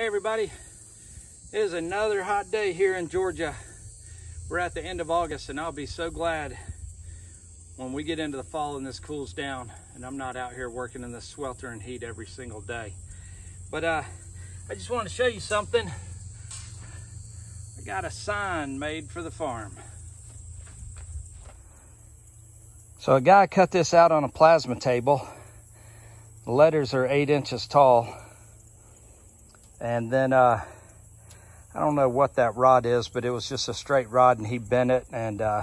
Hey everybody, it is another hot day here in Georgia. We're at the end of August and I'll be so glad when we get into the fall and this cools down and I'm not out here working in the sweltering heat every single day. But uh, I just want to show you something. I got a sign made for the farm. So a guy cut this out on a plasma table. The letters are eight inches tall and then uh, I don't know what that rod is, but it was just a straight rod and he bent it and uh,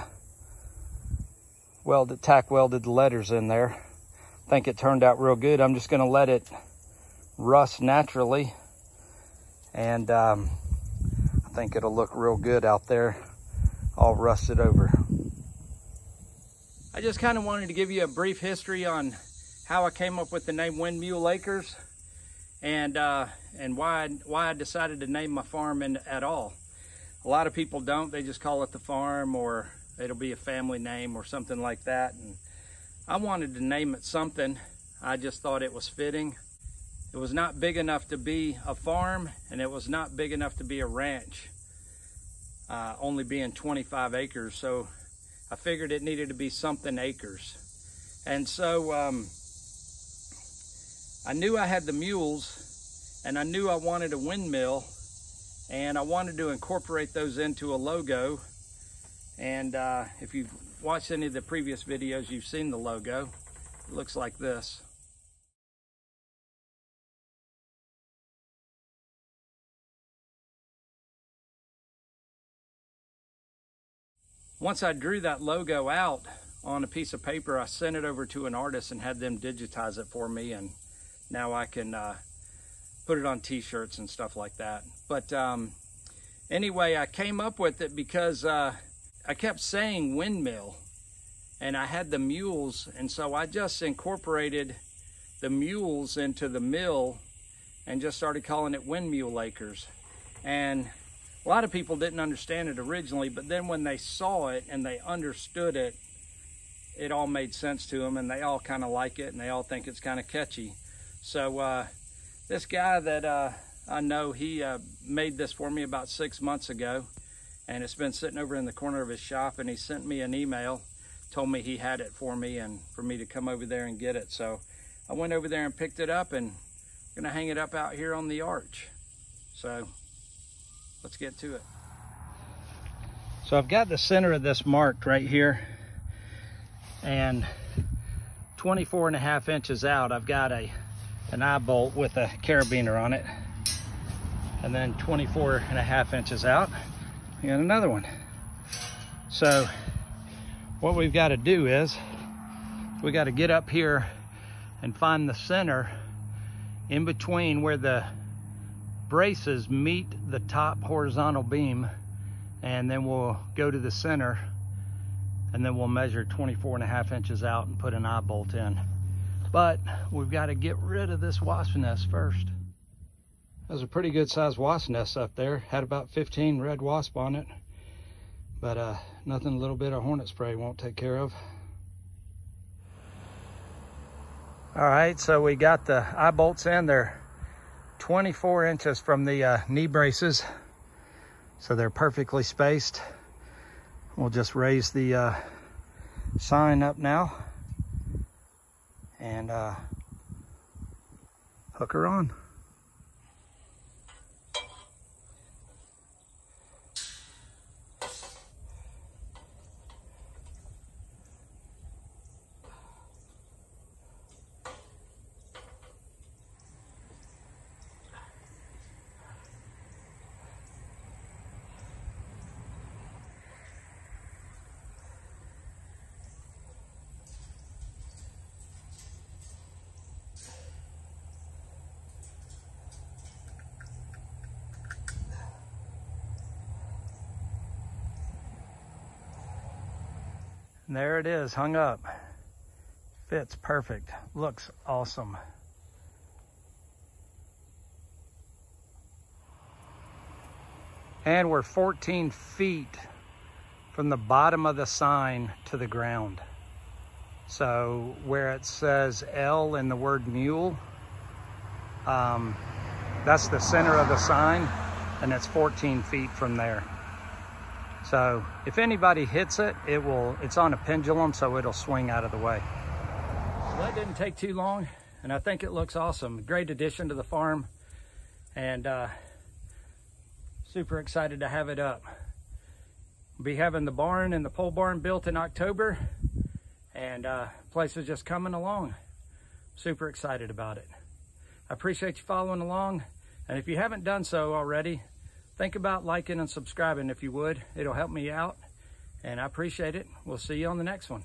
welded, tack welded the letters in there. I think it turned out real good. I'm just gonna let it rust naturally and um, I think it'll look real good out there, all rusted over. I just kind of wanted to give you a brief history on how I came up with the name Windmule Acres and uh, and why I, why I decided to name my farm in, at all. A lot of people don't; they just call it the farm, or it'll be a family name or something like that. And I wanted to name it something. I just thought it was fitting. It was not big enough to be a farm, and it was not big enough to be a ranch. Uh, only being 25 acres, so I figured it needed to be something acres. And so um, I knew I had the mules and I knew I wanted a windmill and I wanted to incorporate those into a logo. And uh, if you've watched any of the previous videos, you've seen the logo. It looks like this. Once I drew that logo out on a piece of paper, I sent it over to an artist and had them digitize it for me and now I can uh, put it on t-shirts and stuff like that. But um, anyway, I came up with it because uh, I kept saying windmill and I had the mules. And so I just incorporated the mules into the mill and just started calling it Windmule Acres. And a lot of people didn't understand it originally, but then when they saw it and they understood it, it all made sense to them and they all kind of like it and they all think it's kind of catchy. So uh, this guy that uh, I know, he uh, made this for me about six months ago and it's been sitting over in the corner of his shop and he sent me an email, told me he had it for me and for me to come over there and get it. So I went over there and picked it up and I'm gonna hang it up out here on the arch. So let's get to it. So I've got the center of this marked right here and 24 and a half inches out, I've got a an eye bolt with a carabiner on it. And then 24 and a half inches out, we got another one. So what we've got to do is we got to get up here and find the center in between where the braces meet the top horizontal beam and then we'll go to the center and then we'll measure 24 and a half inches out and put an eye bolt in. But we've got to get rid of this wasp nest first. There's a pretty good sized wasp nest up there. Had about 15 red wasp on it. But uh, nothing a little bit of hornet spray won't take care of. All right, so we got the eye bolts in. They're 24 inches from the uh, knee braces. So they're perfectly spaced. We'll just raise the uh, sign up now and uh, hook her on. And there it is, hung up. Fits perfect, looks awesome. And we're 14 feet from the bottom of the sign to the ground. So where it says L in the word mule, um, That's the center of the sign, and it's 14 feet from there. So if anybody hits it, it will, it's on a pendulum, so it'll swing out of the way. Well, that didn't take too long, and I think it looks awesome. Great addition to the farm, and uh, super excited to have it up. We'll be having the barn and the pole barn built in October, and uh, place is just coming along. Super excited about it. I appreciate you following along, and if you haven't done so already, think about liking and subscribing if you would. It'll help me out, and I appreciate it. We'll see you on the next one.